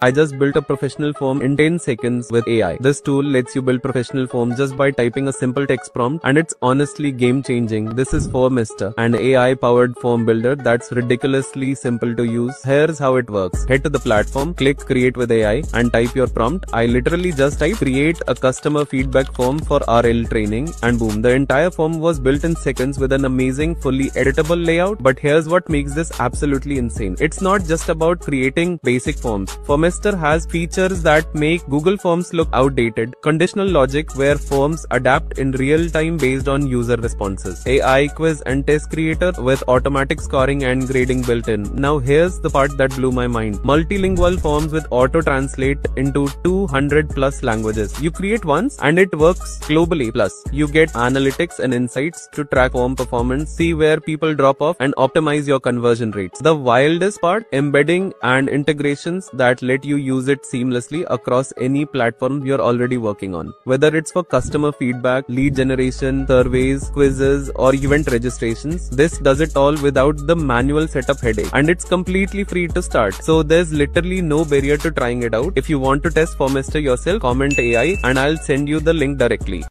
I just built a professional form in 10 seconds with AI. This tool lets you build professional forms just by typing a simple text prompt and it's honestly game changing. This is Formester, an AI powered form builder that's ridiculously simple to use. Here's how it works. Head to the platform, click create with AI and type your prompt. I literally just type create a customer feedback form for RL training and boom, the entire form was built in seconds with an amazing fully editable layout. But here's what makes this absolutely insane. It's not just about creating basic forms. Formester has features that make Google Forms look outdated, conditional logic where forms adapt in real time based on user responses, AI quiz and test creator with automatic scoring and grading built in. Now here's the part that blew my mind. Multilingual forms with auto translate into 200 plus languages. You create once and it works globally. Plus, you get analytics and insights to track form performance, see where people drop off and optimize your conversion rates. The wildest part, embedding and integrations that let let you use it seamlessly across any platform you're already working on. Whether it's for customer feedback, lead generation, surveys, quizzes, or event registrations, this does it all without the manual setup headache. And it's completely free to start. So there's literally no barrier to trying it out. If you want to test Formester yourself, comment AI and I'll send you the link directly.